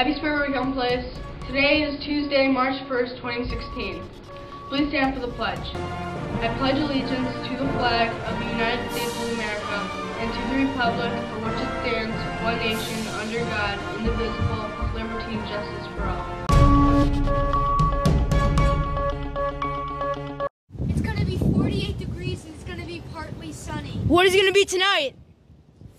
Happy Spirit Week Elm Place. Today is Tuesday, March 1st, 2016. Please stand for the pledge. I pledge allegiance to the flag of the United States of America and to the republic for which it stands, one nation, under God, indivisible, with liberty and justice for all. It's gonna be 48 degrees and it's gonna be partly sunny. What is it going to be tonight?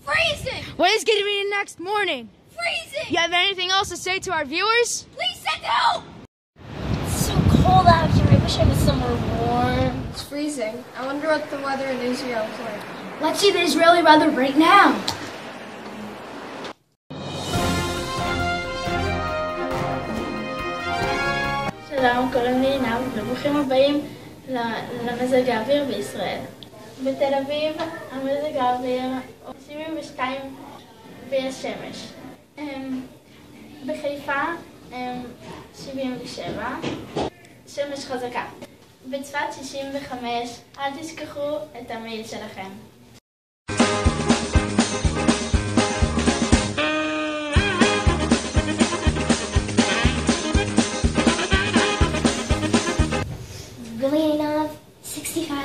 Freezing! What is it going to be next morning? Freezing! You have anything else to say to our viewers? Please send help! It's so cold out here. I wish I was somewhere warm. It's freezing. I wonder what the weather in Israel is like. Let's see the Israeli weather right now. שלום, קוראים לי עינב, וברוכים הבאים ל- למזג האוויר בישראל. בתל אביב המזג האוויר הוא 72 ויש שמש. אמ, בחיפה אמ, 77, שמש חזקה. בצפת 65, אל תשכחו את המעיל שלכם. Really enough? 65.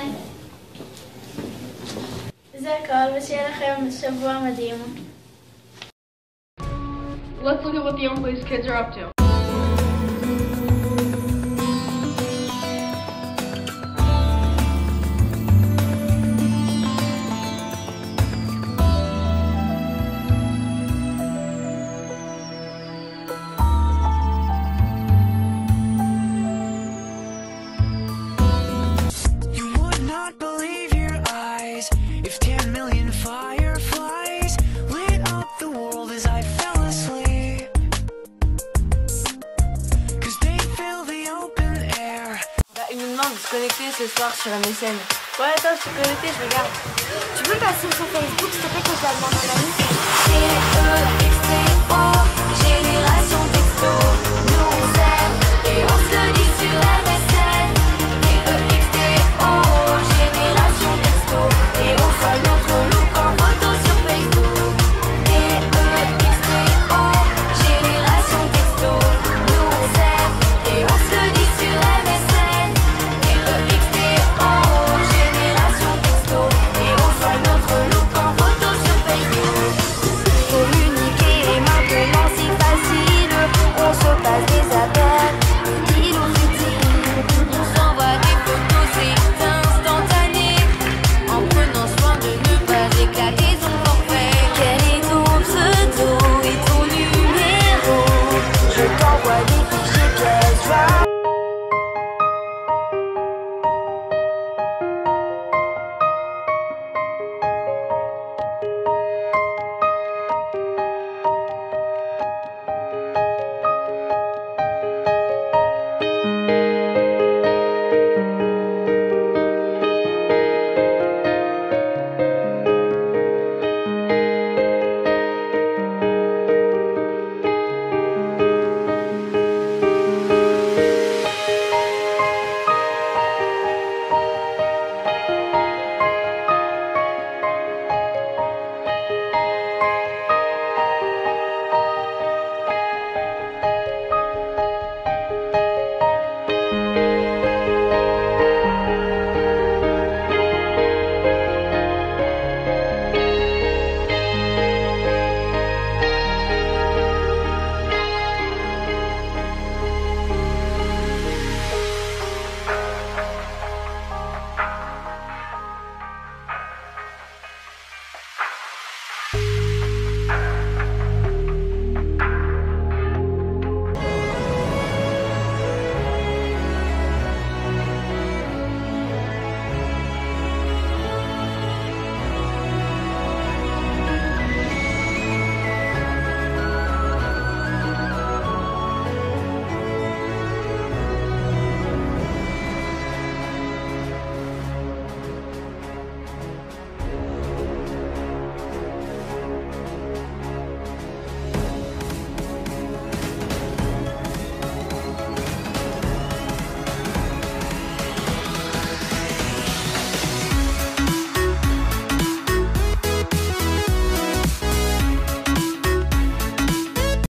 זה הכל, ושיהיה לכם שבוע מדהים. Let's look at what the Young kids are up to. Connecter ce soir sur MSN. Ouais, attends, je suis connecté, je regarde. Tu peux passer sur Facebook, s'il